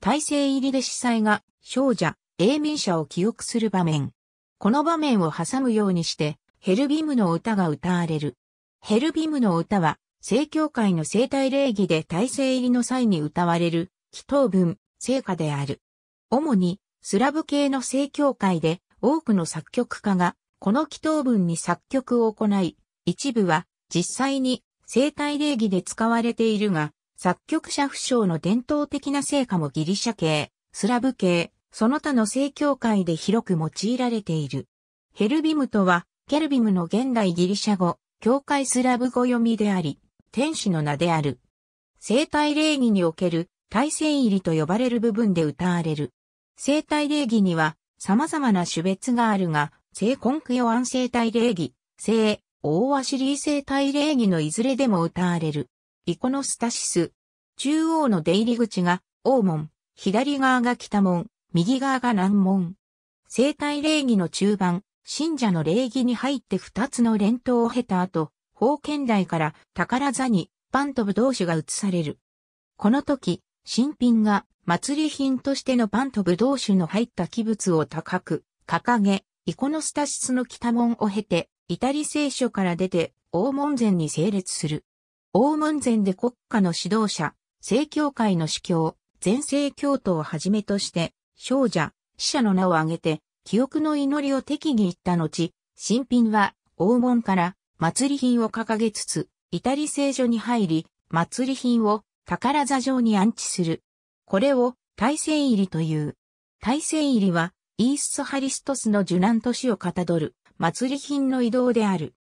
体制入りで司祭が少者、永民者を記憶する場面。この場面を挟むようにして、ヘルビムの歌が歌われる。ヘルビムの歌は、正教会の生体礼儀で体制入りの際に歌われる、祈祷文、聖歌である。主に、スラブ系の正教会で多くの作曲家が、この祈祷文に作曲を行い、一部は実際に生体礼儀で使われているが、作曲者不詳の伝統的な聖歌もギリシャ系、スラブ系、その他の正教会で広く用いられている。ヘルビムとは、ケルビムの現代ギリシャ語、教会スラブ語読みであり、天使の名である。生体礼儀における体制入りと呼ばれる部分で歌われる。生体礼儀には様々な種別があるが、聖コンクヨアン生体礼儀、聖、大アシリー生体礼儀のいずれでも歌われる。イコノスタシス。中央の出入り口が、王門、左側が北門、右側が南門。生体礼儀の中盤、信者の礼儀に入って二つの連投を経た後、封建台から宝座にパンとブドウ酒が移される。この時、新品が祭り品としてのパンとブドウ酒の入った器物を高く掲げ、イコノスタシスの北門を経て、イタリ聖書から出て、大門前に整列する。大門前で国家の指導者、聖教会の司教、全聖教徒をはじめとして、少者、死者の名を挙げて、記憶の祈りを適宜言った後、新品は、大門から祭り品を掲げつつ、イタリ聖所に入り、祭り品を宝座上に安置する。これを大聖入りという。大聖入りは、イース・ハリストスの受難年をかたどる、祭り品の移動である。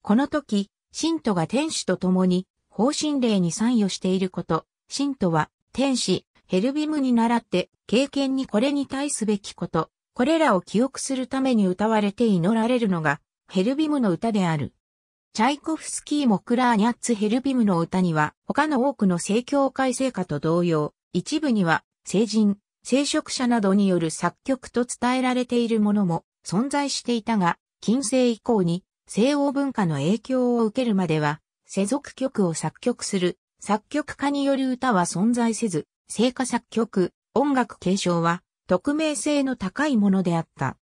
この時、信徒が天使と共に、方針令に参与していること、信徒は、天使、ヘルビムに倣って、経験にこれに対すべきこと、これらを記憶するために歌われて祈られるのが、ヘルビムの歌である。チャイコフスキー・モクラーニャッツ・ヘルビムの歌には、他の多くの正教会聖歌と同様、一部には、聖人、聖職者などによる作曲と伝えられているものも存在していたが、近世以降に西欧文化の影響を受けるまでは、世俗曲を作曲する作曲家による歌は存在せず、聖歌作曲、音楽継承は匿名性の高いものであった。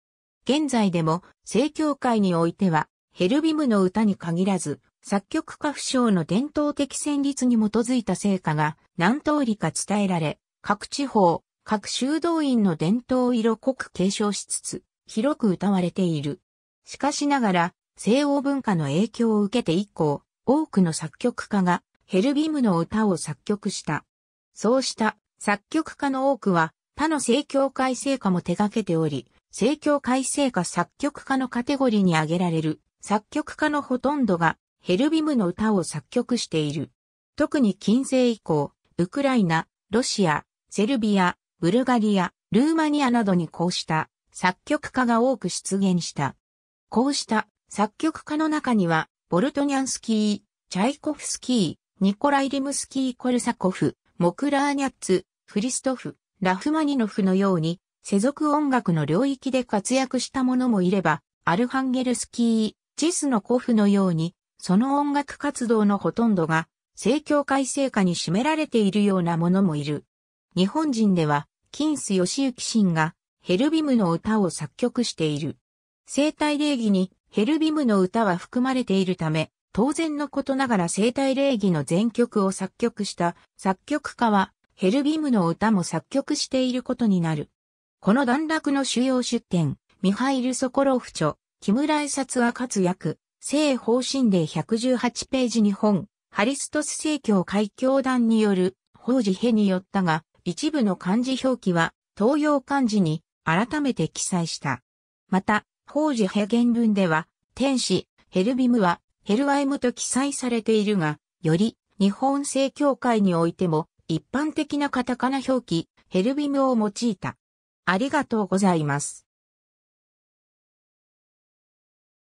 現在でも、正教会においては、ヘルビムの歌に限らず、作曲家不詳の伝統的旋律に基づいた成果が何通りか伝えられ、各地方、各修道院の伝統を色濃く継承しつつ、広く歌われている。しかしながら、西欧文化の影響を受けて以降、多くの作曲家がヘルビムの歌を作曲した。そうした作曲家の多くは他の正教会聖歌も手掛けており、正教会聖歌作曲家のカテゴリーに挙げられる作曲家のほとんどがヘルビムの歌を作曲している。特に近世以降、ウクライナ、ロシア、セルビア、ブルガリア、ルーマニアなどにこうした作曲家が多く出現した。こうした作曲家の中には、ボルトニャンスキー、チャイコフスキー、ニコライ・リムスキー・コルサコフ、モクラーニャッツ、フリストフ、ラフマニノフのように、世俗音楽の領域で活躍した者もいれば、アルハンゲルスキー、ジスのコフのように、その音楽活動のほとんどが、正教会聖歌に占められているようなものもいる。日本人では、金ス義行神が、ヘルビムの歌を作曲している。生体礼儀にヘルビムの歌は含まれているため、当然のことながら生体礼儀の全曲を作曲した作曲家は、ヘルビムの歌も作曲していることになる。この段落の主要出典、ミハイル・ソコロフ著、木村伊札は活躍、聖方針令118ページ日本、ハリストス正教海峡団による法事へによったが、一部の漢字表記は東洋漢字に改めて記載した。また、法事へ原文では、天使、ヘルビムはヘルワイムと記載されているが、より日本正教会においても一般的なカタカナ表記、ヘルビムを用いた。ありがとうございます。